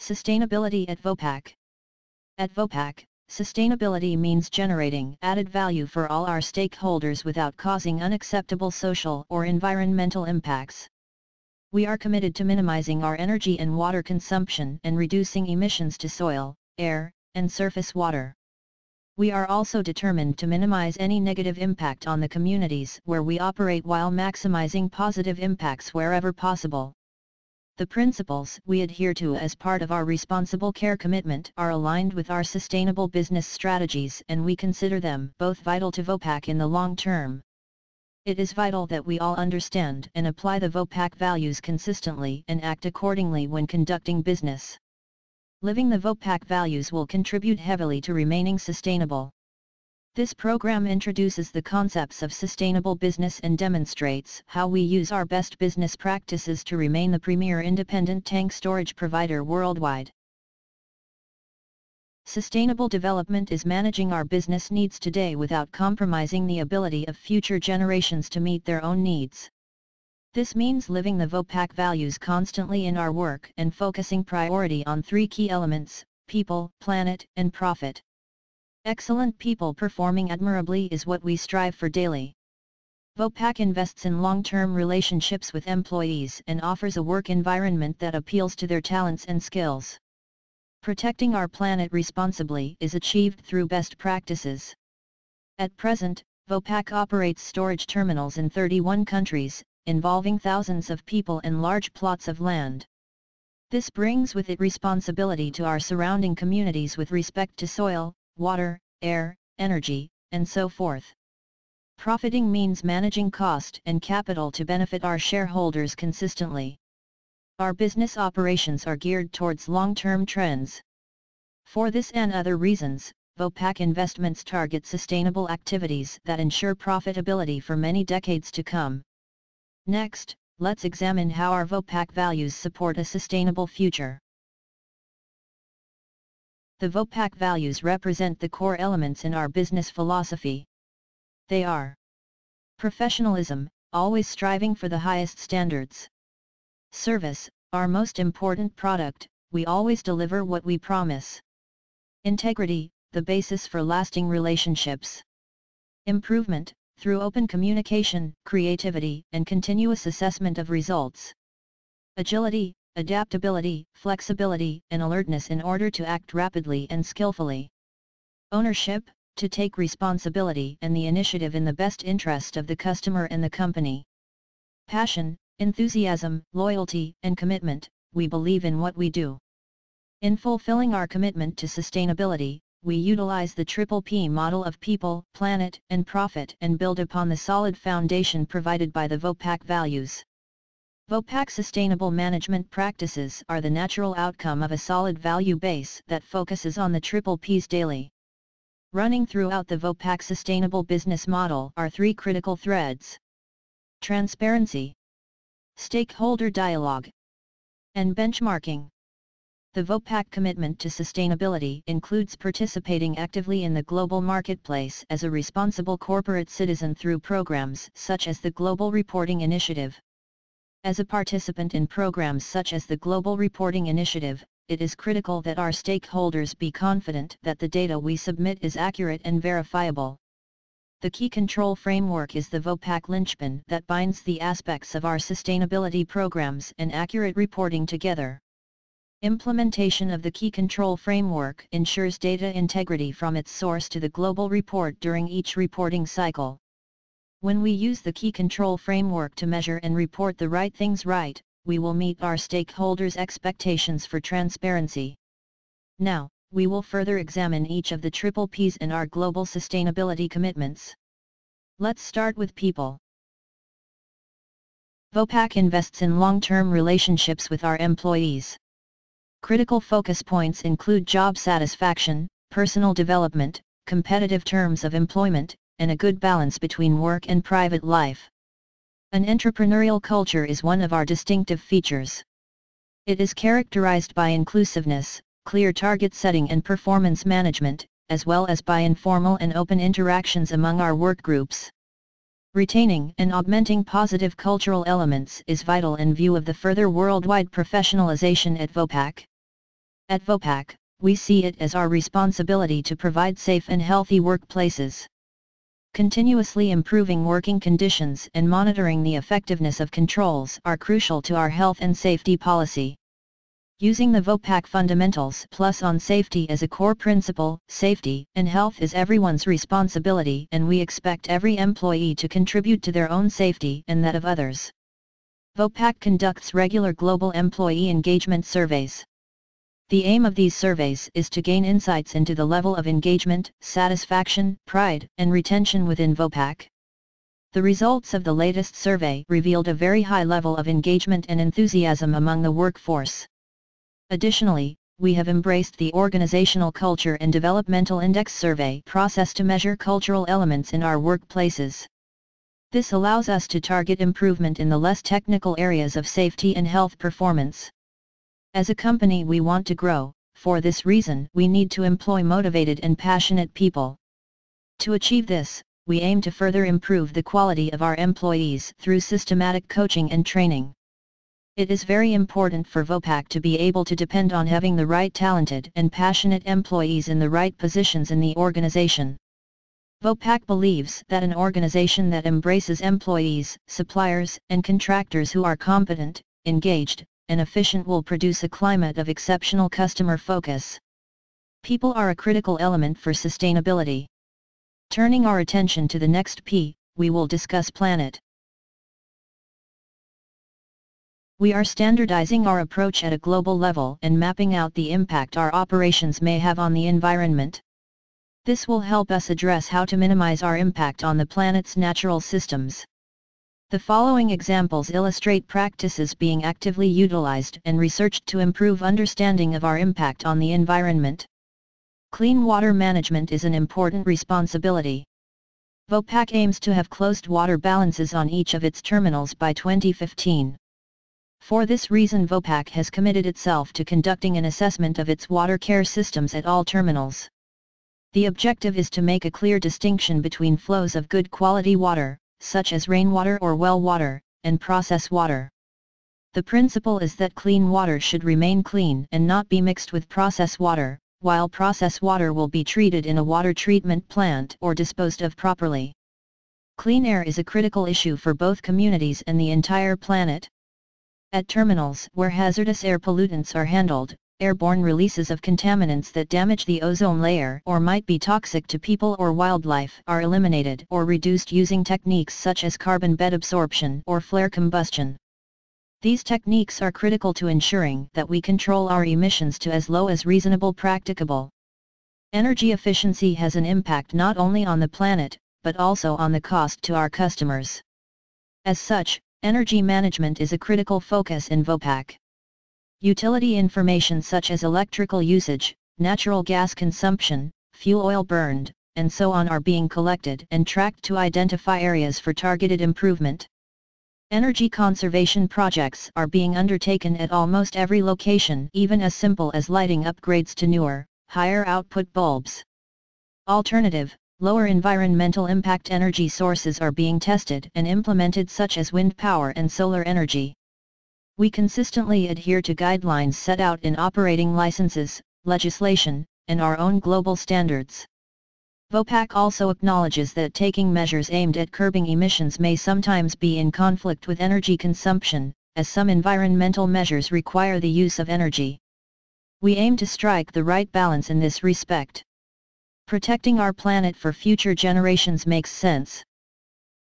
Sustainability at Vopak At Vopak, sustainability means generating added value for all our stakeholders without causing unacceptable social or environmental impacts. We are committed to minimizing our energy and water consumption and reducing emissions to soil, air, and surface water. We are also determined to minimize any negative impact on the communities where we operate while maximizing positive impacts wherever possible. The principles we adhere to as part of our responsible care commitment are aligned with our sustainable business strategies and we consider them both vital to Vopak in the long term. It is vital that we all understand and apply the Vopak values consistently and act accordingly when conducting business. Living the Vopak values will contribute heavily to remaining sustainable. This program introduces the concepts of sustainable business and demonstrates how we use our best business practices to remain the premier independent tank storage provider worldwide. Sustainable development is managing our business needs today without compromising the ability of future generations to meet their own needs. This means living the Vopak values constantly in our work and focusing priority on three key elements, people, planet, and profit. Excellent people performing admirably is what we strive for daily. Vopak invests in long-term relationships with employees and offers a work environment that appeals to their talents and skills. Protecting our planet responsibly is achieved through best practices. At present, Vopak operates storage terminals in 31 countries, involving thousands of people and large plots of land. This brings with it responsibility to our surrounding communities with respect to soil, water, air, energy, and so forth. Profiting means managing cost and capital to benefit our shareholders consistently. Our business operations are geared towards long-term trends. For this and other reasons, Vopak investments target sustainable activities that ensure profitability for many decades to come. Next, let's examine how our Vopak values support a sustainable future. The Vopak values represent the core elements in our business philosophy. They are Professionalism, always striving for the highest standards. Service, our most important product, we always deliver what we promise. Integrity, the basis for lasting relationships. Improvement, through open communication, creativity, and continuous assessment of results. Agility, adaptability, flexibility, and alertness in order to act rapidly and skillfully. Ownership, to take responsibility and the initiative in the best interest of the customer and the company. Passion, enthusiasm, loyalty, and commitment, we believe in what we do. In fulfilling our commitment to sustainability, we utilize the Triple P model of people, planet, and profit and build upon the solid foundation provided by the Vopak values. Vopak sustainable management practices are the natural outcome of a solid value base that focuses on the triple Ps daily. Running throughout the Vopak sustainable business model are three critical threads. Transparency, stakeholder dialogue, and benchmarking. The Vopak commitment to sustainability includes participating actively in the global marketplace as a responsible corporate citizen through programs such as the Global Reporting Initiative. As a participant in programs such as the Global Reporting Initiative, it is critical that our stakeholders be confident that the data we submit is accurate and verifiable. The key control framework is the Vopak linchpin that binds the aspects of our sustainability programs and accurate reporting together. Implementation of the key control framework ensures data integrity from its source to the global report during each reporting cycle. When we use the key control framework to measure and report the right things right, we will meet our stakeholders' expectations for transparency. Now, we will further examine each of the triple Ps in our global sustainability commitments. Let's start with people. Vopak invests in long-term relationships with our employees. Critical focus points include job satisfaction, personal development, competitive terms of employment, and a good balance between work and private life. An entrepreneurial culture is one of our distinctive features. It is characterized by inclusiveness, clear target setting and performance management, as well as by informal and open interactions among our work groups. Retaining and augmenting positive cultural elements is vital in view of the further worldwide professionalization at Vopak. At Vopak, we see it as our responsibility to provide safe and healthy workplaces. Continuously improving working conditions and monitoring the effectiveness of controls are crucial to our health and safety policy. Using the Vopak fundamentals plus on safety as a core principle, safety and health is everyone's responsibility and we expect every employee to contribute to their own safety and that of others. Vopak conducts regular global employee engagement surveys. The aim of these surveys is to gain insights into the level of engagement, satisfaction, pride, and retention within Vopak. The results of the latest survey revealed a very high level of engagement and enthusiasm among the workforce. Additionally, we have embraced the Organizational Culture and Developmental Index survey process to measure cultural elements in our workplaces. This allows us to target improvement in the less technical areas of safety and health performance. As a company we want to grow, for this reason we need to employ motivated and passionate people. To achieve this, we aim to further improve the quality of our employees through systematic coaching and training. It is very important for Vopak to be able to depend on having the right talented and passionate employees in the right positions in the organization. Vopak believes that an organization that embraces employees, suppliers, and contractors who are competent, engaged, and efficient will produce a climate of exceptional customer focus. People are a critical element for sustainability. Turning our attention to the next P, we will discuss planet. We are standardizing our approach at a global level and mapping out the impact our operations may have on the environment. This will help us address how to minimize our impact on the planet's natural systems. The following examples illustrate practices being actively utilized and researched to improve understanding of our impact on the environment. Clean water management is an important responsibility. Vopak aims to have closed water balances on each of its terminals by 2015. For this reason Vopak has committed itself to conducting an assessment of its water care systems at all terminals. The objective is to make a clear distinction between flows of good quality water, such as rainwater or well water, and process water. The principle is that clean water should remain clean and not be mixed with process water, while process water will be treated in a water treatment plant or disposed of properly. Clean air is a critical issue for both communities and the entire planet. At terminals where hazardous air pollutants are handled, airborne releases of contaminants that damage the ozone layer or might be toxic to people or wildlife are eliminated or reduced using techniques such as carbon bed absorption or flare combustion. These techniques are critical to ensuring that we control our emissions to as low as reasonable practicable. Energy efficiency has an impact not only on the planet, but also on the cost to our customers. As such, energy management is a critical focus in Vopak. Utility information such as electrical usage, natural gas consumption, fuel oil burned, and so on are being collected and tracked to identify areas for targeted improvement. Energy conservation projects are being undertaken at almost every location even as simple as lighting upgrades to newer, higher output bulbs. Alternative, lower environmental impact energy sources are being tested and implemented such as wind power and solar energy. We consistently adhere to guidelines set out in operating licenses, legislation, and our own global standards. Vopak also acknowledges that taking measures aimed at curbing emissions may sometimes be in conflict with energy consumption, as some environmental measures require the use of energy. We aim to strike the right balance in this respect. Protecting our planet for future generations makes sense.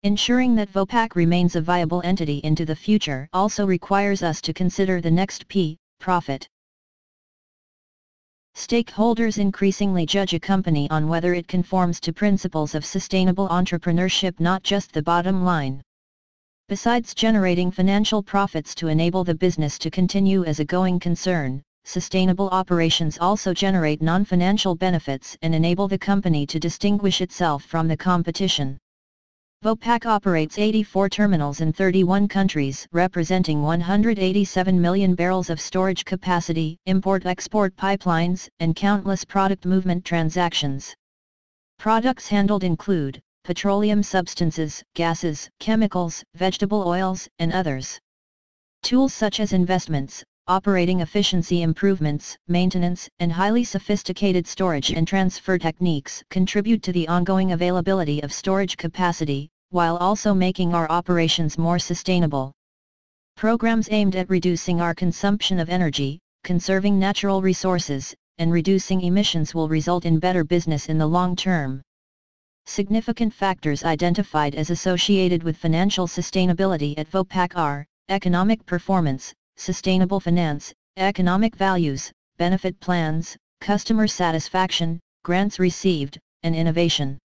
Ensuring that Vopak remains a viable entity into the future also requires us to consider the next P, profit. Stakeholders increasingly judge a company on whether it conforms to principles of sustainable entrepreneurship not just the bottom line. Besides generating financial profits to enable the business to continue as a going concern, sustainable operations also generate non-financial benefits and enable the company to distinguish itself from the competition. Vopak operates 84 terminals in 31 countries representing 187 million barrels of storage capacity, import-export pipelines, and countless product movement transactions. Products handled include, petroleum substances, gases, chemicals, vegetable oils, and others. Tools such as investments, operating efficiency improvements, maintenance, and highly sophisticated storage and transfer techniques contribute to the ongoing availability of storage capacity, while also making our operations more sustainable. Programs aimed at reducing our consumption of energy, conserving natural resources, and reducing emissions will result in better business in the long term. Significant factors identified as associated with financial sustainability at Vopak are, economic performance, sustainable finance, economic values, benefit plans, customer satisfaction, grants received, and innovation.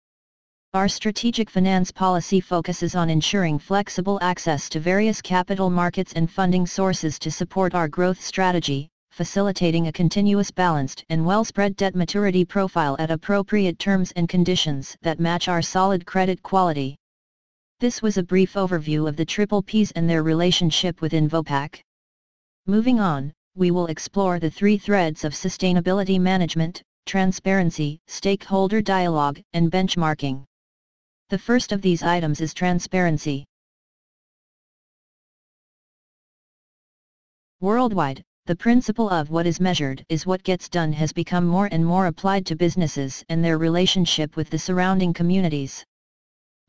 Our strategic finance policy focuses on ensuring flexible access to various capital markets and funding sources to support our growth strategy, facilitating a continuous balanced and well-spread debt maturity profile at appropriate terms and conditions that match our solid credit quality. This was a brief overview of the Triple Ps and their relationship within Vopak. Moving on, we will explore the three threads of sustainability management, transparency, stakeholder dialogue, and benchmarking. The first of these items is transparency. Worldwide, the principle of what is measured is what gets done has become more and more applied to businesses and their relationship with the surrounding communities.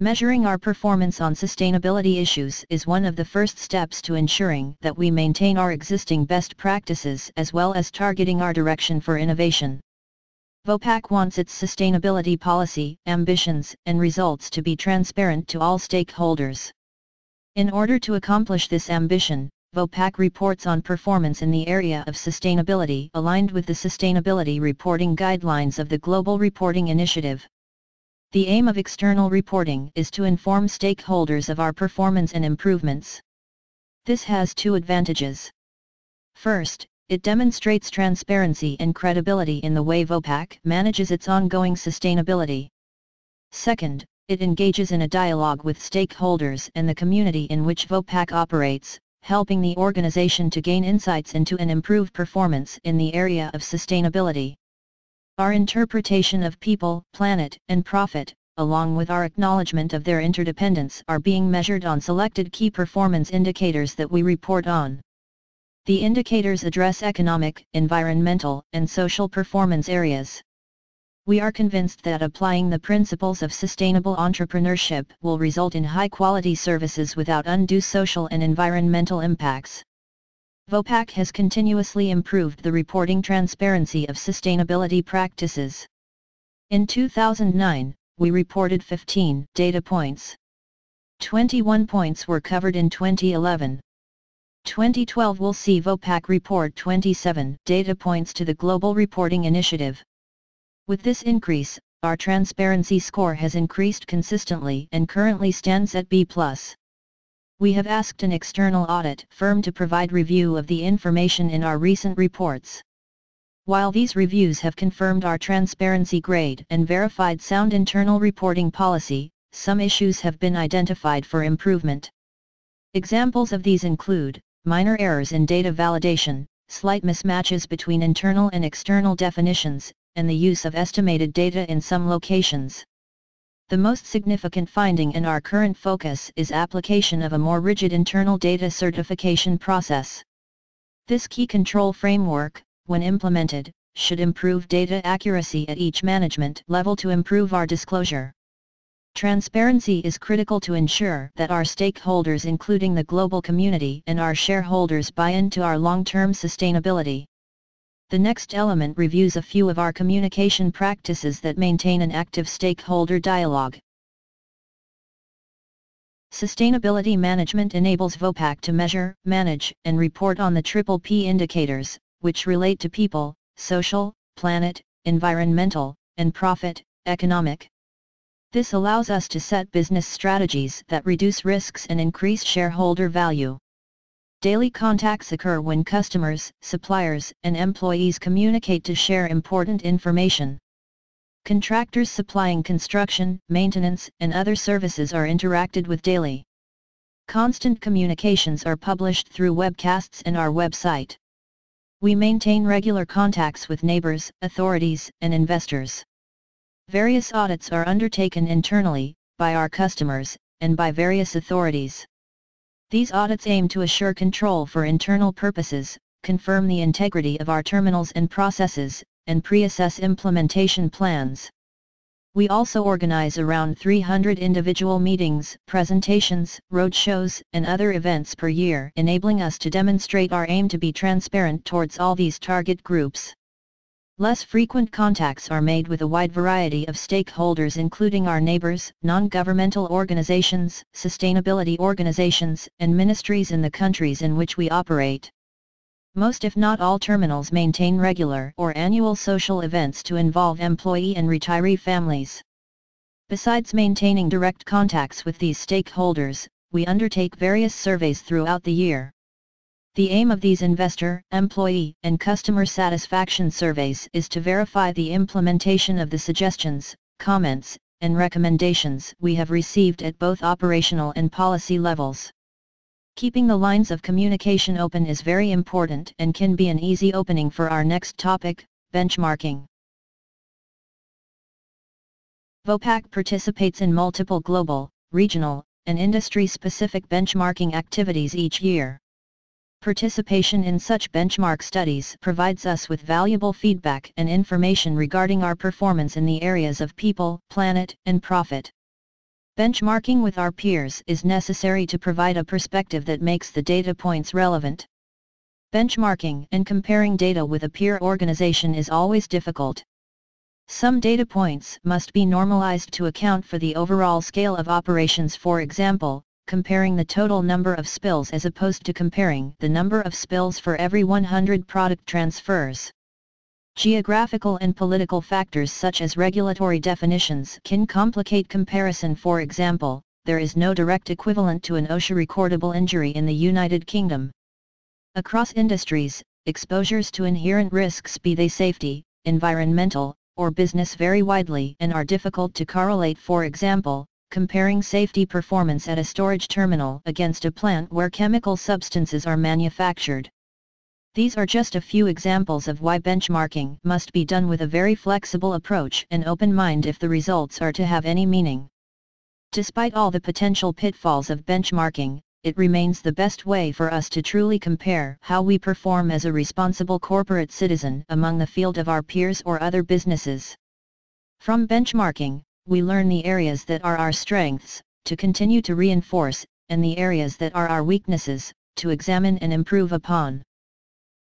Measuring our performance on sustainability issues is one of the first steps to ensuring that we maintain our existing best practices as well as targeting our direction for innovation. Vopak wants its sustainability policy, ambitions, and results to be transparent to all stakeholders. In order to accomplish this ambition, Vopak reports on performance in the area of sustainability aligned with the sustainability reporting guidelines of the Global Reporting Initiative. The aim of external reporting is to inform stakeholders of our performance and improvements. This has two advantages. First, it demonstrates transparency and credibility in the way Vopak manages its ongoing sustainability. Second, it engages in a dialogue with stakeholders and the community in which Vopak operates, helping the organization to gain insights into and improve performance in the area of sustainability. Our interpretation of people, planet, and profit, along with our acknowledgement of their interdependence are being measured on selected key performance indicators that we report on. The indicators address economic, environmental, and social performance areas. We are convinced that applying the principles of sustainable entrepreneurship will result in high-quality services without undue social and environmental impacts. Vopak has continuously improved the reporting transparency of sustainability practices. In 2009, we reported 15 data points. 21 points were covered in 2011. 2012 will see Vopak report 27 data points to the Global Reporting Initiative. With this increase, our transparency score has increased consistently and currently stands at B+. We have asked an external audit firm to provide review of the information in our recent reports. While these reviews have confirmed our transparency grade and verified sound internal reporting policy, some issues have been identified for improvement. Examples of these include, minor errors in data validation, slight mismatches between internal and external definitions, and the use of estimated data in some locations. The most significant finding in our current focus is application of a more rigid internal data certification process. This key control framework, when implemented, should improve data accuracy at each management level to improve our disclosure. Transparency is critical to ensure that our stakeholders including the global community and our shareholders buy into our long-term sustainability. The next element reviews a few of our communication practices that maintain an active stakeholder dialogue. Sustainability management enables Vopak to measure, manage, and report on the triple P indicators, which relate to people, social, planet, environmental, and profit, economic. This allows us to set business strategies that reduce risks and increase shareholder value. Daily contacts occur when customers, suppliers, and employees communicate to share important information. Contractors supplying construction, maintenance, and other services are interacted with daily. Constant communications are published through webcasts and our website. We maintain regular contacts with neighbors, authorities, and investors. Various audits are undertaken internally, by our customers, and by various authorities. These audits aim to assure control for internal purposes, confirm the integrity of our terminals and processes, and pre-assess implementation plans. We also organize around 300 individual meetings, presentations, roadshows, and other events per year enabling us to demonstrate our aim to be transparent towards all these target groups. Less frequent contacts are made with a wide variety of stakeholders including our neighbors, non-governmental organizations, sustainability organizations, and ministries in the countries in which we operate. Most if not all terminals maintain regular or annual social events to involve employee and retiree families. Besides maintaining direct contacts with these stakeholders, we undertake various surveys throughout the year. The aim of these investor, employee, and customer satisfaction surveys is to verify the implementation of the suggestions, comments, and recommendations we have received at both operational and policy levels. Keeping the lines of communication open is very important and can be an easy opening for our next topic, benchmarking. Vopak participates in multiple global, regional, and industry-specific benchmarking activities each year. Participation in such benchmark studies provides us with valuable feedback and information regarding our performance in the areas of people, planet, and profit. Benchmarking with our peers is necessary to provide a perspective that makes the data points relevant. Benchmarking and comparing data with a peer organization is always difficult. Some data points must be normalized to account for the overall scale of operations for example, comparing the total number of spills as opposed to comparing the number of spills for every 100 product transfers. Geographical and political factors such as regulatory definitions can complicate comparison for example, there is no direct equivalent to an OSHA recordable injury in the United Kingdom. Across industries, exposures to inherent risks be they safety, environmental, or business vary widely and are difficult to correlate for example, comparing safety performance at a storage terminal against a plant where chemical substances are manufactured. These are just a few examples of why benchmarking must be done with a very flexible approach and open mind if the results are to have any meaning. Despite all the potential pitfalls of benchmarking, it remains the best way for us to truly compare how we perform as a responsible corporate citizen among the field of our peers or other businesses. From benchmarking, we learn the areas that are our strengths, to continue to reinforce, and the areas that are our weaknesses, to examine and improve upon.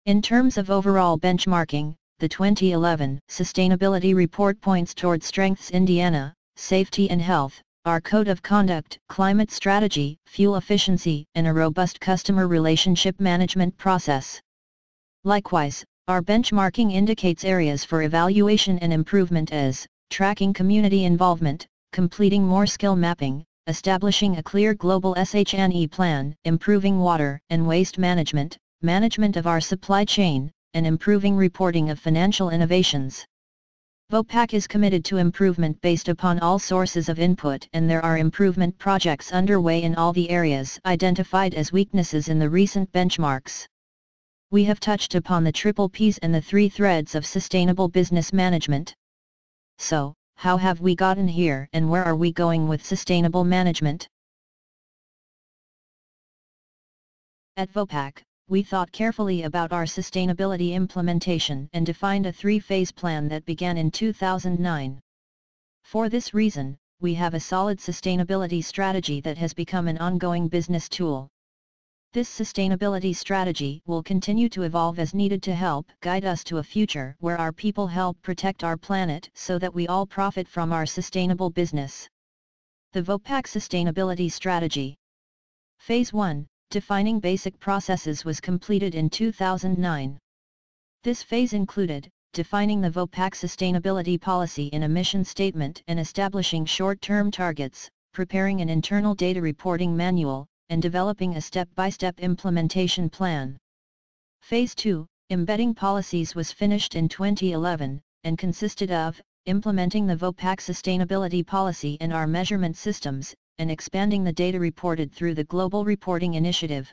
In terms of overall benchmarking, the 2011 Sustainability Report points toward strengths Indiana, safety and health, our code of conduct, climate strategy, fuel efficiency, and a robust customer relationship management process. Likewise, our benchmarking indicates areas for evaluation and improvement as, tracking community involvement, completing more skill mapping, establishing a clear global SHNE plan, improving water and waste management, management of our supply chain, and improving reporting of financial innovations. Vopak is committed to improvement based upon all sources of input and there are improvement projects underway in all the areas identified as weaknesses in the recent benchmarks. We have touched upon the triple Ps and the three threads of sustainable business management. So, how have we gotten here and where are we going with sustainable management? At Vopak, we thought carefully about our sustainability implementation and defined a three-phase plan that began in 2009. For this reason, we have a solid sustainability strategy that has become an ongoing business tool. This sustainability strategy will continue to evolve as needed to help guide us to a future where our people help protect our planet so that we all profit from our sustainable business. The Vopak Sustainability Strategy Phase 1 defining basic processes was completed in 2009. This phase included, defining the Vopak sustainability policy in a mission statement and establishing short-term targets, preparing an internal data reporting manual, and developing a step-by-step -step implementation plan. Phase 2, embedding policies was finished in 2011, and consisted of, implementing the Vopak sustainability policy in our measurement systems, and expanding the data reported through the Global Reporting Initiative.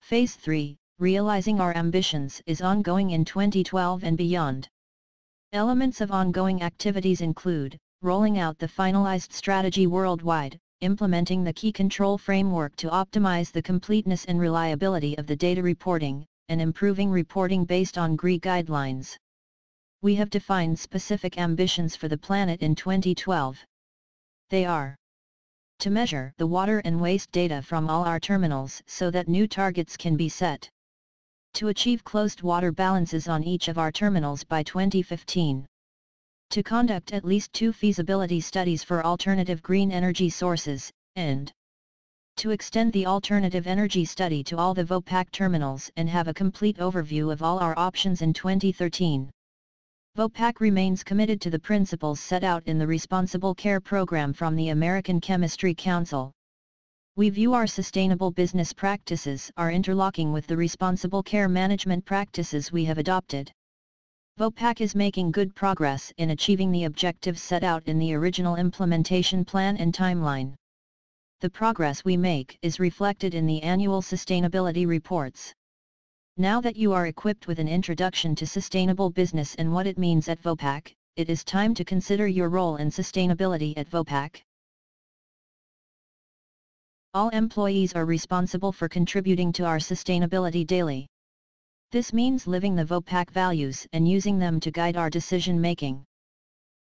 Phase 3, realizing our ambitions is ongoing in 2012 and beyond. Elements of ongoing activities include, rolling out the finalized strategy worldwide, implementing the key control framework to optimize the completeness and reliability of the data reporting, and improving reporting based on GRI guidelines. We have defined specific ambitions for the planet in 2012. They are to measure the water and waste data from all our terminals so that new targets can be set. To achieve closed water balances on each of our terminals by 2015. To conduct at least two feasibility studies for alternative green energy sources, and to extend the alternative energy study to all the Vopak terminals and have a complete overview of all our options in 2013. Vopak remains committed to the principles set out in the Responsible Care Program from the American Chemistry Council. We view our sustainable business practices are interlocking with the responsible care management practices we have adopted. Vopak is making good progress in achieving the objectives set out in the original implementation plan and timeline. The progress we make is reflected in the annual sustainability reports. Now that you are equipped with an introduction to sustainable business and what it means at Vopak, it is time to consider your role in sustainability at Vopak. All employees are responsible for contributing to our sustainability daily. This means living the Vopak values and using them to guide our decision making.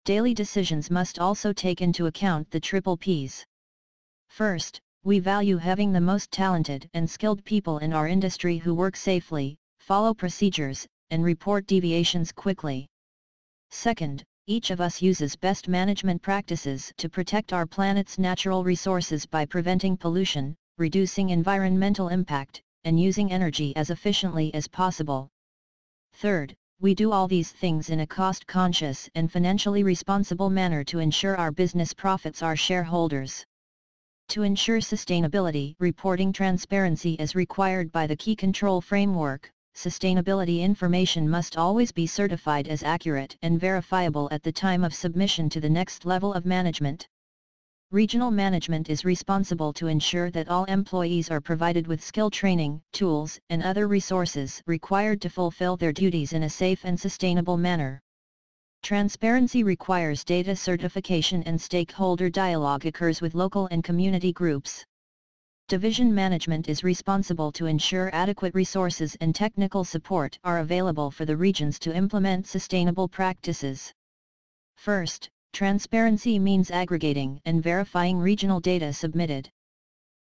Daily decisions must also take into account the triple Ps. First, we value having the most talented and skilled people in our industry who work safely, follow procedures, and report deviations quickly. Second, each of us uses best management practices to protect our planet's natural resources by preventing pollution, reducing environmental impact, and using energy as efficiently as possible. Third, we do all these things in a cost-conscious and financially responsible manner to ensure our business profits our shareholders. To ensure sustainability reporting transparency as required by the Key Control Framework, sustainability information must always be certified as accurate and verifiable at the time of submission to the next level of management. Regional management is responsible to ensure that all employees are provided with skill training, tools, and other resources required to fulfill their duties in a safe and sustainable manner. Transparency requires data certification and stakeholder dialogue occurs with local and community groups. Division management is responsible to ensure adequate resources and technical support are available for the regions to implement sustainable practices. First, transparency means aggregating and verifying regional data submitted.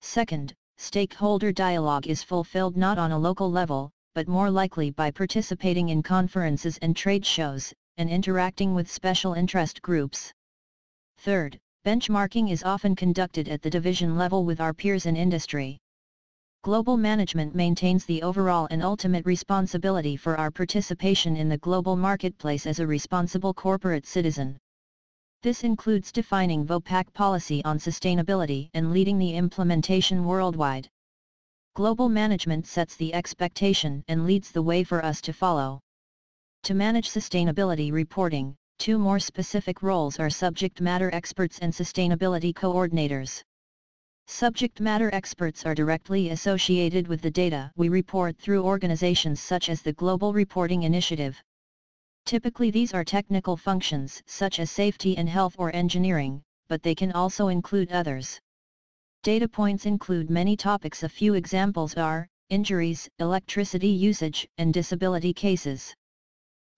Second, stakeholder dialogue is fulfilled not on a local level, but more likely by participating in conferences and trade shows, and interacting with special interest groups. Third, benchmarking is often conducted at the division level with our peers in industry. Global management maintains the overall and ultimate responsibility for our participation in the global marketplace as a responsible corporate citizen. This includes defining Vopak policy on sustainability and leading the implementation worldwide. Global management sets the expectation and leads the way for us to follow. To manage sustainability reporting, two more specific roles are subject matter experts and sustainability coordinators. Subject matter experts are directly associated with the data we report through organizations such as the Global Reporting Initiative. Typically these are technical functions such as safety and health or engineering, but they can also include others. Data points include many topics a few examples are, injuries, electricity usage, and disability cases.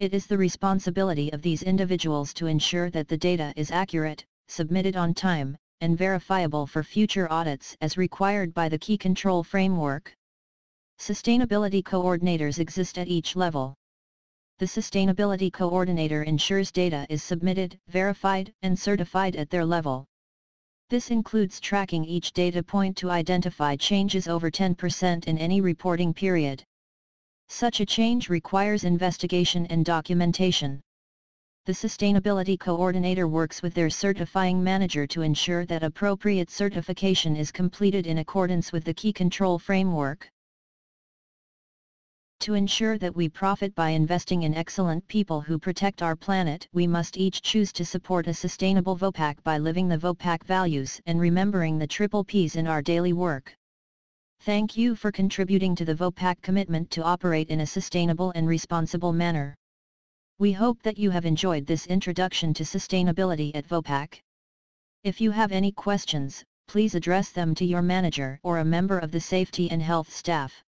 It is the responsibility of these individuals to ensure that the data is accurate, submitted on time, and verifiable for future audits as required by the Key Control Framework. Sustainability coordinators exist at each level. The Sustainability Coordinator ensures data is submitted, verified, and certified at their level. This includes tracking each data point to identify changes over 10% in any reporting period. Such a change requires investigation and documentation. The Sustainability Coordinator works with their certifying manager to ensure that appropriate certification is completed in accordance with the Key Control Framework. To ensure that we profit by investing in excellent people who protect our planet, we must each choose to support a sustainable Vopak by living the Vopak values and remembering the triple Ps in our daily work. Thank you for contributing to the Vopak commitment to operate in a sustainable and responsible manner. We hope that you have enjoyed this introduction to sustainability at Vopak. If you have any questions, please address them to your manager or a member of the safety and health staff.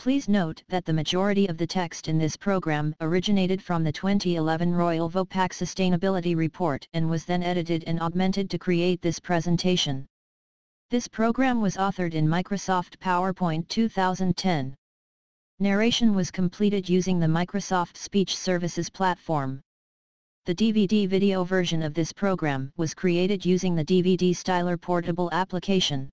Please note that the majority of the text in this program originated from the 2011 Royal Vopak Sustainability Report and was then edited and augmented to create this presentation. This program was authored in Microsoft PowerPoint 2010. Narration was completed using the Microsoft Speech Services platform. The DVD video version of this program was created using the DVD Styler portable application.